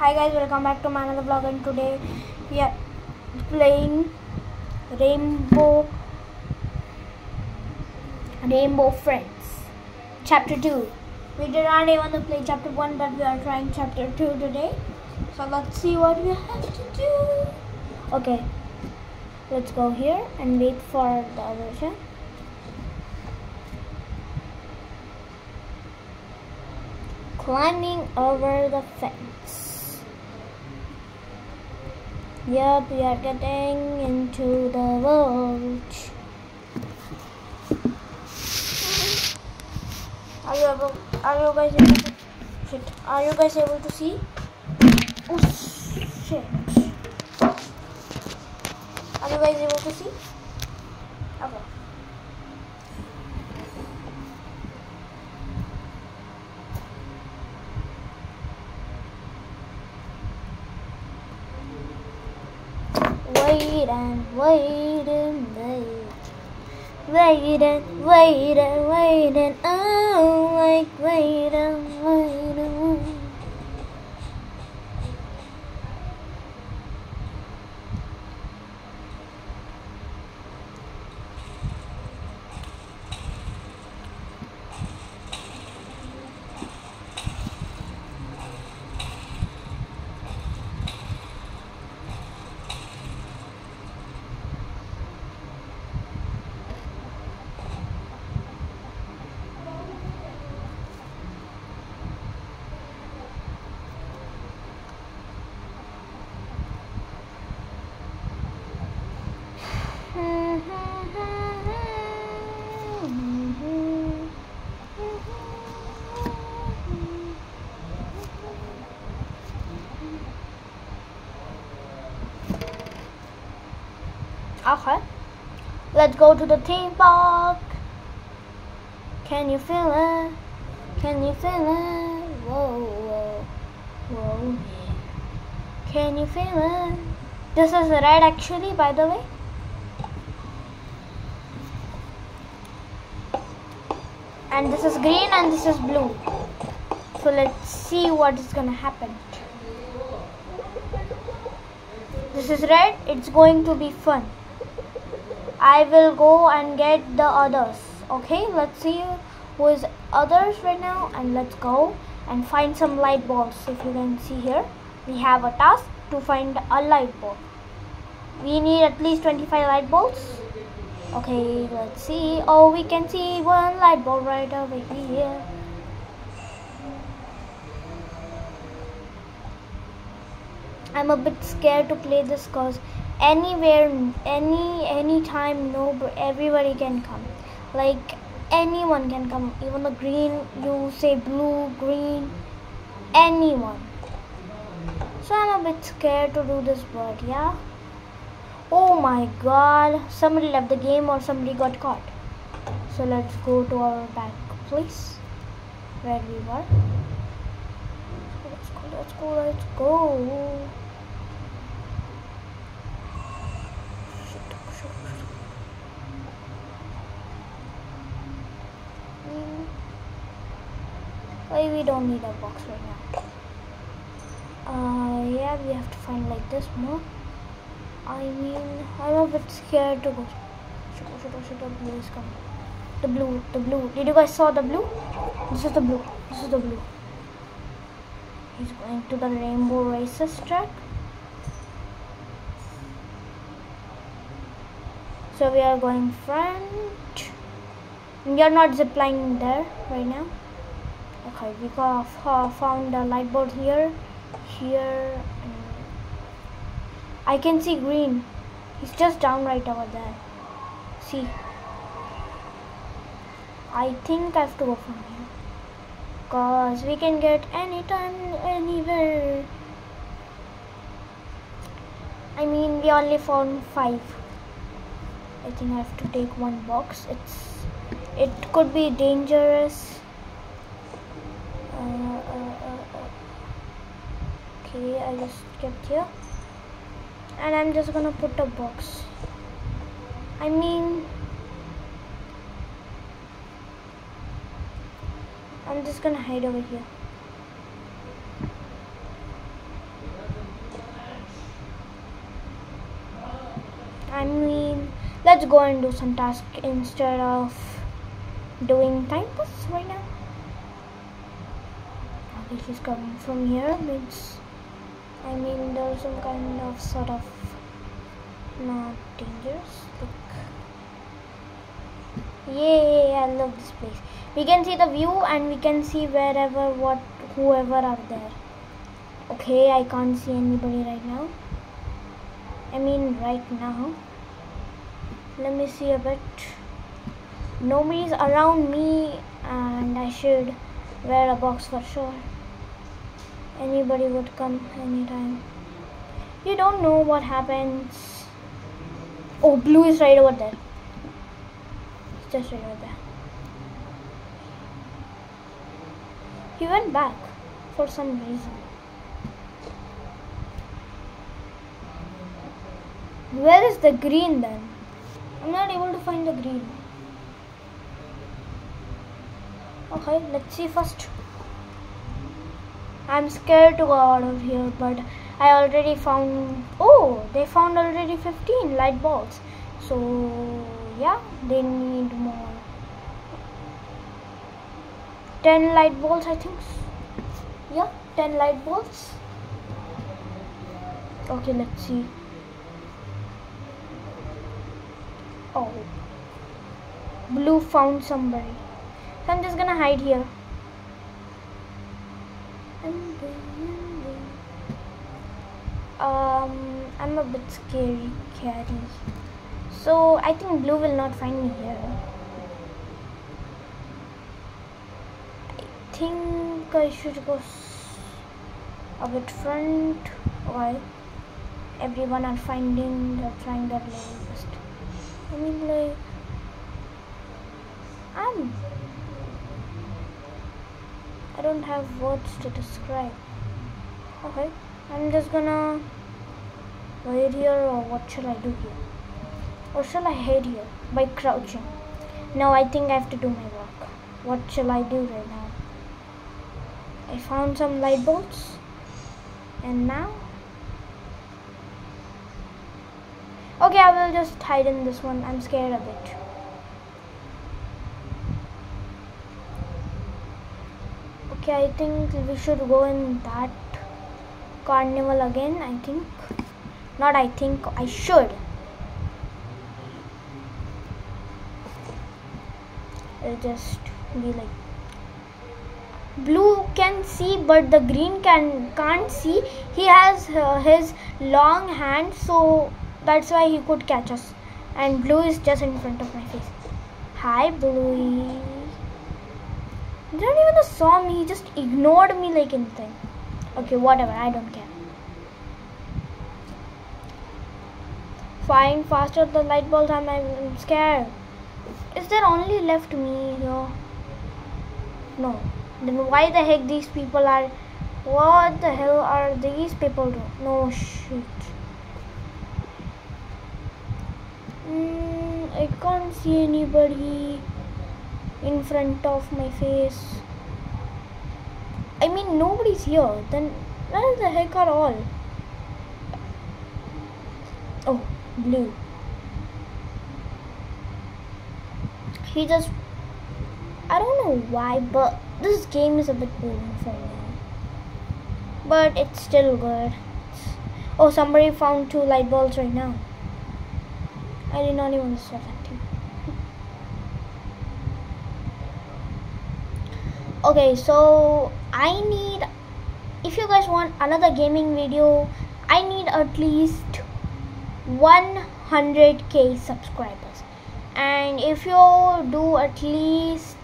Hi guys, welcome back to my another vlog and today we are playing Rainbow Rainbow Friends Chapter 2. We did not even play Chapter 1 but we are trying Chapter 2 today. So let's see what we have to do. Okay, let's go here and wait for the one. climbing over the fence. Yep, we are getting into the world. Are you able? Are you guys able to? Shit. Are you guys able to see? Oh shit. Are you guys able to see? Okay. Wait and wait and wait. Wait and wait and wait and oh, like wait and wait and wait. Okay. Let's go to the theme park. Can you feel it? Can you feel it? Whoa, whoa, whoa. Can you feel it? This is red actually, by the way. And this is green and this is blue. So let's see what is gonna happen. This is red, it's going to be fun. I will go and get the others. Okay, let's see who is others right now and let's go and find some light bulbs. If you can see here, we have a task to find a light bulb. We need at least 25 light bulbs. Okay, let's see. Oh, we can see one light bulb right over here. I'm a bit scared to play this cause anywhere any anytime no everybody can come. Like anyone can come. Even the green you say blue green anyone. So i'm a bit scared to do this but yeah? Oh my god somebody left the game or somebody got caught. So let's go to our back place where we were. Let's go let's go let's go Why we don't need a box right now. Uh, yeah, we have to find like this more. I mean, I'm a bit scared to go. Should should should go. Blue is coming. The blue, the blue. Did you guys saw the blue? This is the blue. This is the blue. He's going to the rainbow races track. So we are going front. Are not ziplining there right now? Okay we got uh, found a light bulb here here I can see green. He's just down right over there. See? I think I have to go from here. Cause we can get anytime anywhere. I mean we only found five. I think I have to take one box. It's it could be dangerous. Uh uh, uh, uh, okay I just kept here. And I'm just gonna put a box. I mean I'm just gonna hide over here. I mean let's go and do some task instead of doing time pass right now. Okay, he's coming from here. Means, I mean, there's some kind of sort of not dangerous. Look, yay! I love this place. We can see the view and we can see wherever what whoever are there. Okay, I can't see anybody right now. I mean, right now. Let me see a bit. Nobody's around me, and I should wear a box for sure. Anybody would come anytime. You don't know what happens. Oh, blue is right over there. It's just right over there. He went back for some reason. Where is the green then? I'm not able to find the green. Okay, let's see first. I'm scared to go out of here, but I already found. Oh, they found already 15 light bulbs. So, yeah, they need more. 10 light bulbs, I think. Yeah, 10 light bulbs. Okay, let's see. Oh. Blue found somebody. I'm just gonna hide here. Um, I'm a bit scary, Carrie. So I think Blue will not find me here. I think I should go a bit front. Why? Everyone are finding, they're trying their level. I mean, like, I'm. I don't have words to describe. Okay, I'm just gonna wait here, or what shall I do here? Or shall I hide here by crouching? No, I think I have to do my work. What shall I do right now? I found some light bulbs, and now Okay, I will just in this one. I'm scared of it. Okay, I think we should go in that carnival again. I think. Not I think, I should. It'll just be like blue can see but the green can can't see he has uh, his long hand so that's why he could catch us. And Blue is just in front of my face. Hi, Bluey. Didn't even saw me. He just ignored me like anything. Okay, whatever. I don't care. Fine, faster the light bulbs. I'm, I'm scared. Is there only left me here? No. Then why the heck these people are? What the hell are these people doing? No shit. Mm, I can't see anybody in front of my face. I mean, nobody's here. Then where the heck are all? Oh, blue. He just. I don't know why, but this game is a bit boring for me. But it's still good. Oh, somebody found two light bulbs right now. I did not even start acting. Okay, so I need, if you guys want another gaming video, I need at least 100k subscribers. And if you do at least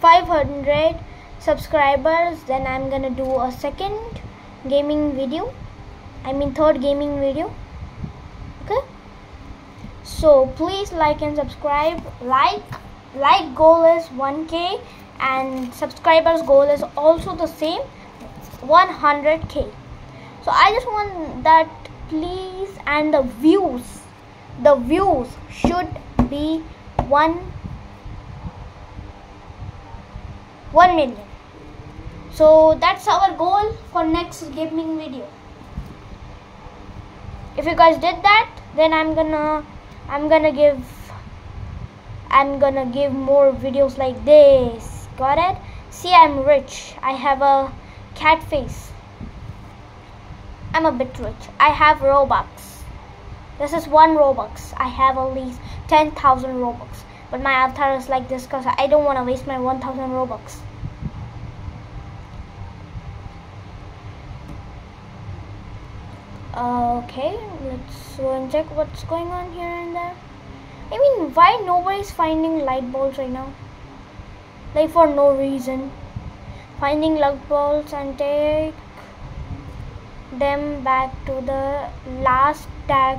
500 subscribers, then I'm gonna do a second gaming video. I mean, third gaming video okay so please like and subscribe like like goal is 1k and subscribers goal is also the same 100k so i just want that please and the views the views should be 1 1 million. So that's our goal for next gaming video. If you guys did that then i'm gonna i'm gonna give i'm gonna give more videos like this. Got it? See i'm rich. I have a cat face. I'm a bit rich. I have robux. This is one robux. I have at least 10,000 robux. But my avatar is like this because i don't want to waste my 1000 robux. Okay let's go and check what's going on here and there Mean why nobody's finding light bulbs right now? Like for no reason. Finding light bulbs and take them back to the last tag.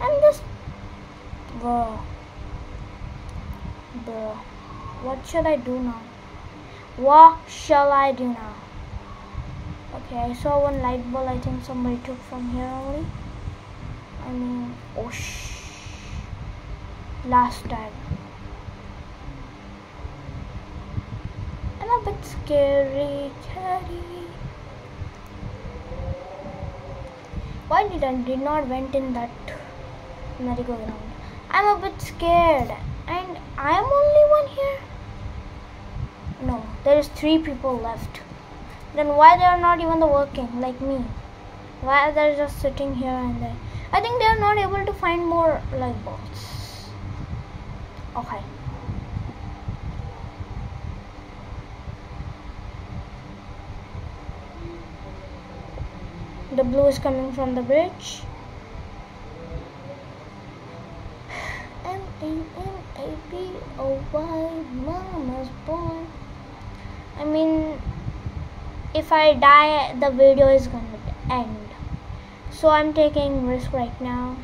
And this bro bro what should I do now? What shall I do now? Okay, I saw one light bulb I think somebody took from here only. I mean, oh. Last time. I'm a bit scary. Why did I did not went in that merry-go-round? I'm a bit scared, and I am only one here. No, there is three people left then why they are not even the working like me why they're just sitting here and there? I think they are not able to find more light bulbs okay. The blue is coming from the bridge. M A M A B O Y mama's boy. I mean if I die the video is gonna end so I'm taking risk right now.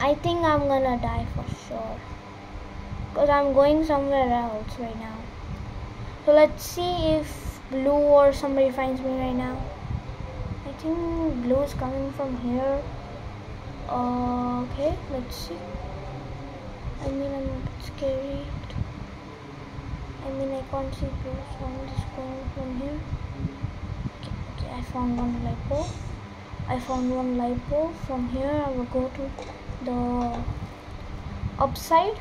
I think I'm gonna die for sure. Because I'm going somewhere else right now. So let's see if blue or somebody finds me right now. I think blue is coming from here. Uh, okay let's see. I mean I'm a bit scary I mean I can't see blue so I'm just going from I found one bulb I found one bulb from here I will go to the upside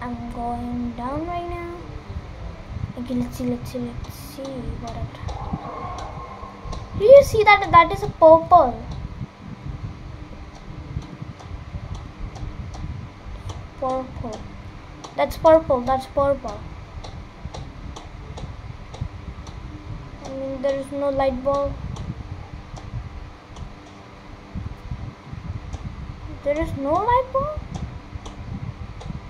I'm going down right now okay let's see let's see let's see what do you see that that is a purple purple. That's purple, that's purple. I mean, Mm, there is no light bulb. There is no light bulb?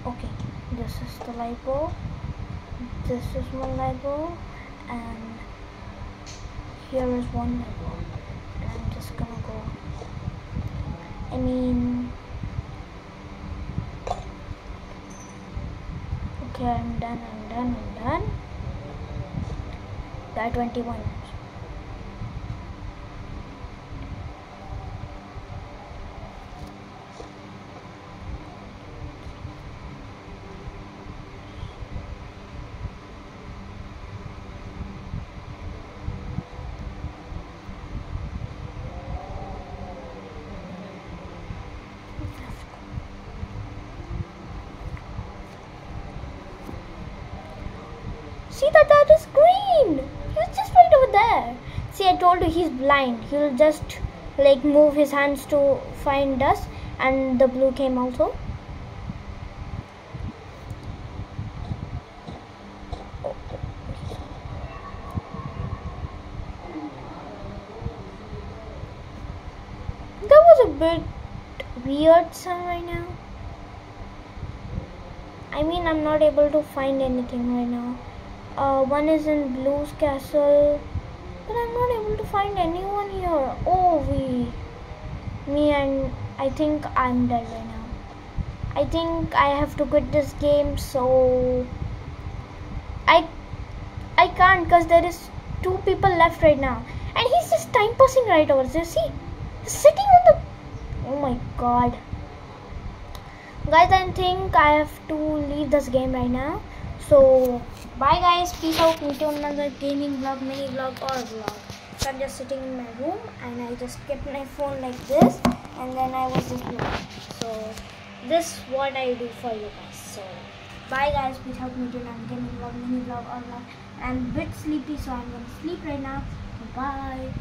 Okay, this is the light bulb. This is one light bulb. And here is one light bulb. And I'm just gonna go. I mean, okay I'm done I'm done I'm done that 21 See that that is green. He's just right over there. See, I told you he's blind. He'll just like move his hands to find us and the blue came also. That was a bit weird sound right now. I mean, I'm not able to find anything right now uh, one is in Blue's Castle but I'm not able to find anyone here. Oh we me and I think I'm dead right now. I think I have to quit this game so I I can't because there is two people left right now. And he's just time passing right over there see? He's sitting on the oh my god. Guys I think I have to leave this game right now So bye guys, peace out. Meet you another gaming vlog, mini vlog, or vlog. So I'm just sitting in my room and I just kept my phone like this and then I was just. So this is what I do for you guys. So bye guys, peace out. Meet you another gaming vlog, mini vlog, or vlog. I'm a bit sleepy, so I'm gonna sleep right now. Bye.